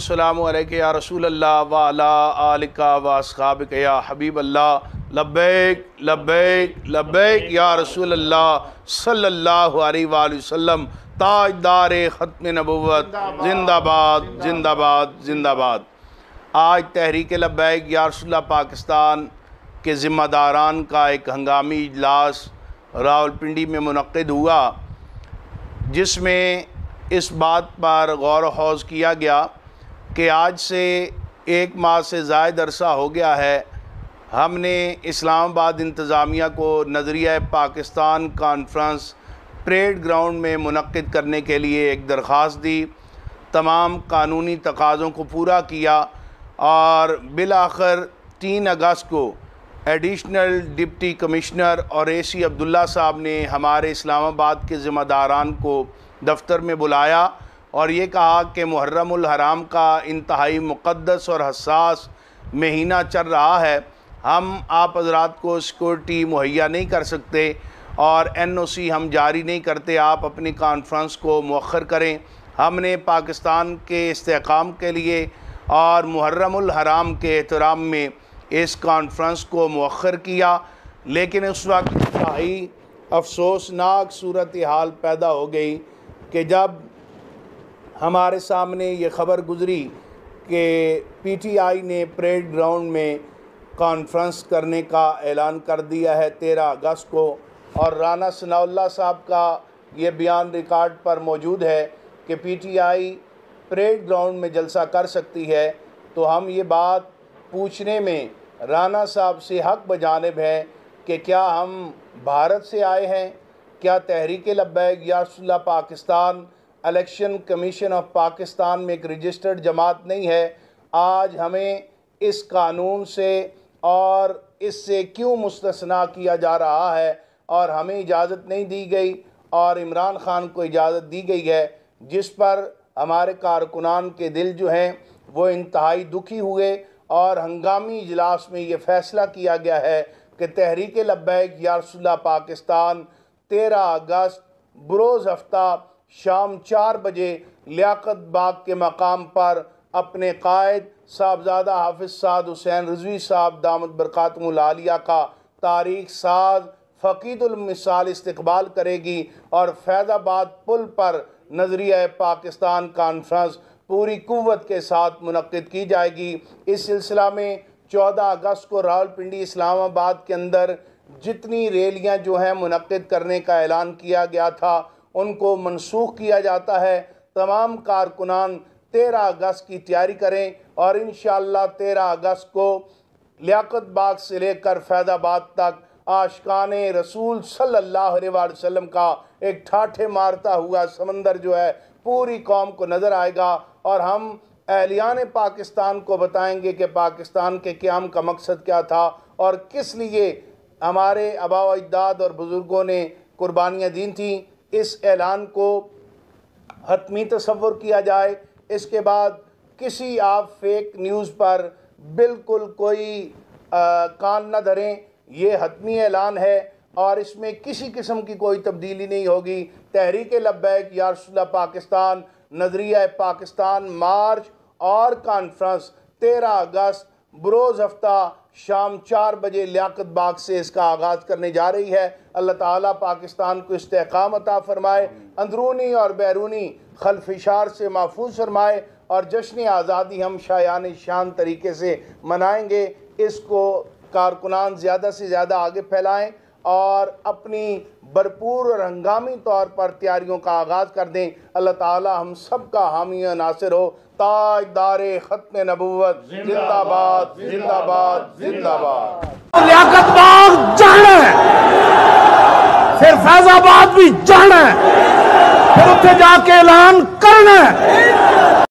सलाम या रसूल अल्लाह वाला आलिका वासबिक या हबीब अल्लाह लब्बैक लब्बैक लब्बैक या रसूल अल्लाह सल्लल्लाहु अलैहि वसल्लम। ताजदार ख़त्म नबूवत। जिंदाबाद जिंदाबाद जिंदाबाद। आज तहरीक लब्बैक या रसूल पाकिस्तान के ज़िम्मेदारान का एक हंगामी इजलास रावलपिंडी में मनद हुआ, जिसमें इस बात पर गौर हौज किया गया कि आज से एक माह से जायद अरसा हो गया है, हमने इस्लामाबाद इंतज़ामिया को नज़रिया पाकिस्तान कॉन्फ्रेंस परेड ग्राउंड में मनद करने के लिए एक दरख्वास्त दी। तमाम कानूनी तकाज़ों को पूरा किया और बिल आखिर तीन अगस्त को एडिशनल डिप्टी कमिश्नर और ए सी अब्दुल्ला साहब ने हमारे इस्लामाबाद के ज़िम्मेदारान को दफ्तर में बुलाया। और ये कहा कि मुहर्रमुल हराम का इंतहाई मुक़दस और हसास महीना चल रहा है। हम, आप हजरात को सिक्योरिटी मुहैया नहीं कर सकते और एन ओ सी हम जारी नहीं करते। आप अपनी कॉन्फ्रेंस को मौखर करें। हमने पाकिस्तान के इसकाम के लिए और मुहर्रमुल हराम के एहतराम में इस कॉन्फ्रेंस को मौखर किया। लेकिन उस वक्त इंतहाई अफसोसनाक सूरत हाल पैदा हो गई कि जब हमारे सामने ये ख़बर गुज़री कि पीटीआई ने परेड ग्राउंड में कॉन्फ्रेंस करने का ऐलान कर दिया है तेरह अगस्त को। और राना सनाउल्ला साहब का ये बयान रिकॉर्ड पर मौजूद है कि पीटीआई परेड ग्राउंड में जलसा कर सकती है। तो हम ये बात पूछने में राना साहब से हक बजानब है कि क्या हम भारत से आए हैं? क्या Tehreek Labbaik यासुल्ला Pakistan election commission of Pakistan में एक रजिस्टर्ड जमात नहीं है। आज हमें इस कानून से और इससे क्यों मुस्तना किया जा रहा है और हमें इजाज़त नहीं दी गई और इमरान ख़ान को इजाज़त दी गई है, जिस पर हमारे कारकुनान के दिल जो हैं, वो इंतहाई दुखी हुए और हंगामी इजलास में ये फ़ैसला किया गया है कि तहरीक लब्बैक यारसुल्ला पाकिस्तान तेरह अगस्त बरोज़ हफ़्ता शाम चार बजे लियाकत बाग के मकाम पर अपने कायद साहबजादा हाफिज साद हुसैन रजवी साहब दामद बरक़ातमिया का तारीख साज फ़कीदुलमिसाल इस्तबाल करेगी और फैज़ाबाद पुल पर नज़रिया पाकिस्तान कॉन्फ्रेंस पूरी कुत के साथ मनद की जाएगी। इस सिलसिला में चौदह अगस्त को रावलपिंडी इस्लामाबाद के अंदर जितनी रैलियाँ जो हैं मनद करने का ऐलान किया गया था उनको मनसूख किया जाता है। तमाम कारकुनान तेरह अगस्त की तैयारी करें और इन तेरह अगस्त को लियाकत बाग से लेकर फैज़ाबाद तक आशकान रसूल सल्लल्लाहु अलैहि वसल्लम का एक ठाठे मारता हुआ समंदर जो है, पूरी कौम को नज़र आएगा और हम एहलियान पाकिस्तान को बताएँगे कि पाकिस्तान के क़्याम का मकसद क्या था और किस लिए हमारे आबा अजदाद और बुज़ुर्गों ने कुर्बानियाँ दी थी। इस ऐलान को हतमी तस्वर किया जाए। इसके बाद किसी आप फेक न्यूज़ पर बिल्कुल कोई आ, कान न धरें। ये हतमी ऐलान है और इसमें किसी किस्म की कोई तब्दीली नहीं होगी। तहरीक लब्बैक यारसुल्ला पाकिस्तान नज़रिया पाकिस्तान मार्च और कॉन्फ्रेंस तेरह अगस्त बरोज़ हफ़्ता शाम चार बजे लियाकत बाग से इसका आगाज़ करने जा रही है। अल्लाह ताला पाकिस्तान को इस्तेकाम अता फ़रमाए, अंदरूनी और बैरूनी खलफिशार से महफूज फरमाए और जश्न आज़ादी हम शायान शान तरीके से मनाएँगे। इसको कारकुनान ज़्यादा से ज़्यादा आगे फैलाएँ। और अपनी भरपूर और हंगामी तौर पर तैयारियों का आगाज़ कर दें। अल्लाह ताला हम सब का हामी नासिर हो। ताजदार ख़त्म नबूवत। जिंदाबाद जिंदाबाद जिंदाबाद। जाना फिर फैजाबाद भी जाना है। फिर उत्थे जाके ऐलान करना है।